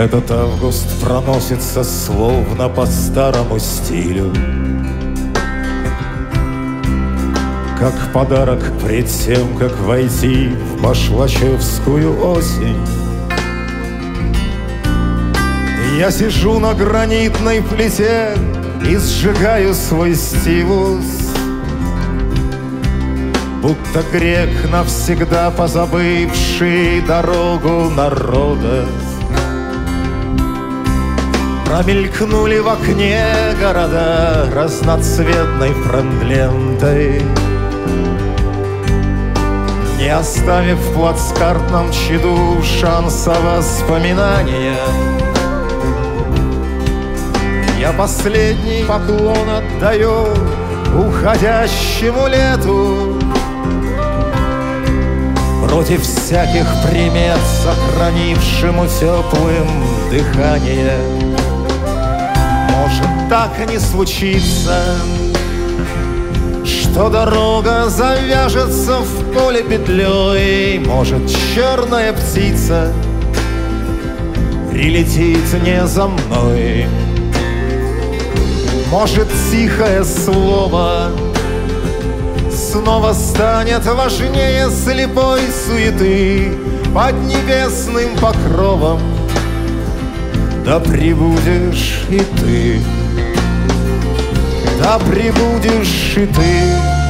Этот август проносится словно по старому стилю. Как подарок пред тем, как войти в башлачевскую осень. Я сижу на гранитной плите и сжигаю свой стилус. Будто грек, навсегда позабывший дорогу народа Промелькнули в окне города разноцветной френдлентой. Не оставив в плацкартном чаду шанса воспоминания Я последний поклон отдаю уходящему лету. Против всяких примет, сохранившему теплым дыхание так не случиться, Что дорога завяжется в поле петлей, Может черная птица прилетит не за мной. Может тихое слово Снова станет важнее слепой суеты Под небесным покровом. Да прибудешь и ты, да прибудешь и ты.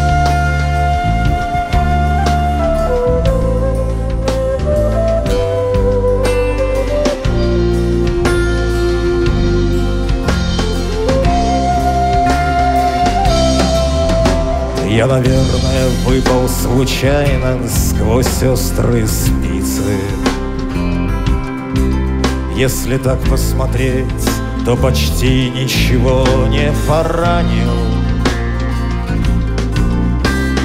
Я, наверное, выпал случайно сквозь острые спицы. Если так посмотреть, то почти ничего не поранил.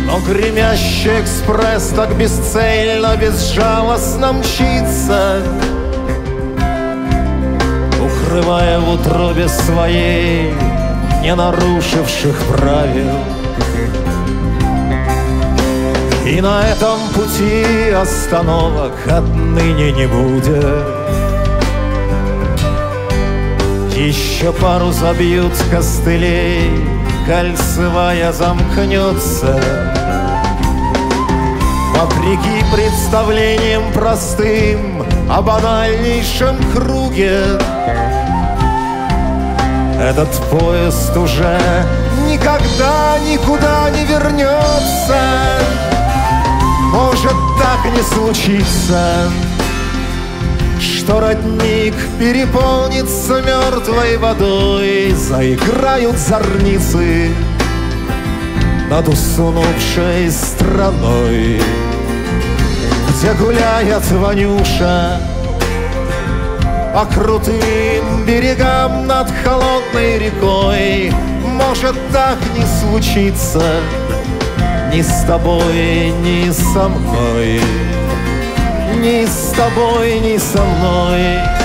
Но гремящий экспресс так бесцельно, безжалостно мчится, Укрывая в утробе своей не нарушивших правил. И на этом пути остановок отныне не будет. Еще пару забьют костылей, Кольцевая замкнется. Вопреки представлениям простым О банальнейшем круге Этот поезд уже никогда никуда не вернется Может так не случиться что родник переполнится мертвой водой, Заиграют зорницы над уснувшей страной, Где гуляет Ванюша по крутым берегам над холодной рекой. Может так не случиться ни с тобой, ни со мной ни с тобой, ни со мной.